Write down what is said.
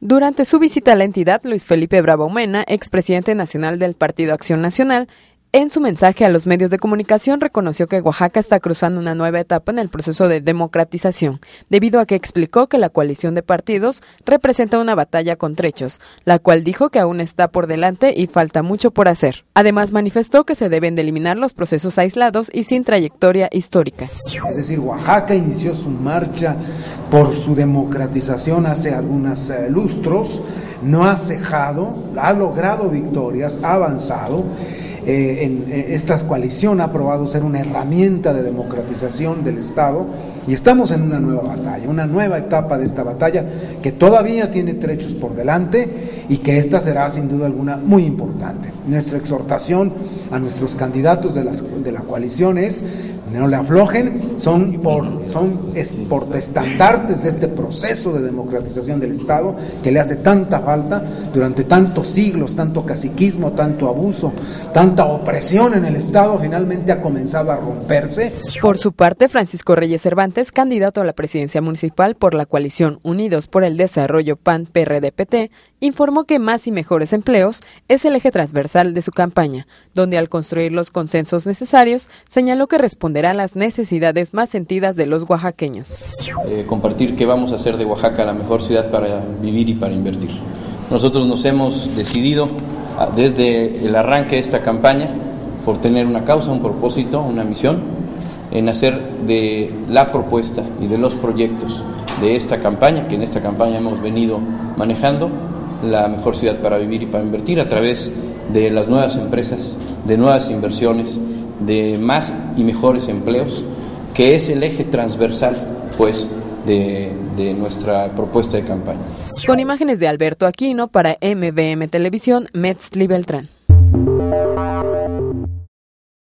Durante su visita a la entidad, Luis Felipe Bravo Mena, expresidente nacional del Partido Acción Nacional, en su mensaje a los medios de comunicación reconoció que Oaxaca está cruzando una nueva etapa en el proceso de democratización, debido a que explicó que la coalición de partidos representa una batalla con trechos, la cual dijo que aún está por delante y falta mucho por hacer. Además manifestó que se deben de eliminar los procesos aislados y sin trayectoria histórica. Es decir, Oaxaca inició su marcha por su democratización hace algunos eh, lustros, no ha cejado, ha logrado victorias, ha avanzado. Eh, en, eh, esta coalición ha probado ser una herramienta de democratización del Estado y estamos en una nueva batalla, una nueva etapa de esta batalla que todavía tiene trechos por delante y que esta será sin duda alguna muy importante. Nuestra exhortación a nuestros candidatos de, de la coalición es no le aflojen, son por, son estandartes de este proceso de democratización del Estado que le hace tanta falta durante tantos siglos, tanto caciquismo, tanto abuso, tanta opresión en el Estado, finalmente ha comenzado a romperse. Por su parte, Francisco Reyes Cervantes, candidato a la presidencia municipal por la coalición Unidos por el Desarrollo PAN-PRD-PT, informó que más y mejores empleos es el eje transversal de su campaña, donde al construir los consensos necesarios, señaló que responderá a las necesidades más sentidas de los oaxaqueños. Eh, compartir que vamos a hacer de Oaxaca la mejor ciudad para vivir y para invertir. Nosotros nos hemos decidido ah, desde el arranque de esta campaña por tener una causa, un propósito, una misión, en hacer de la propuesta y de los proyectos de esta campaña, que en esta campaña hemos venido manejando, la mejor ciudad para vivir y para invertir a través de las nuevas empresas, de nuevas inversiones, de más y mejores empleos, que es el eje transversal, pues, de, de, nuestra propuesta de campaña. Con imágenes de Alberto Aquino para MBM Televisión, Metzli Beltrán.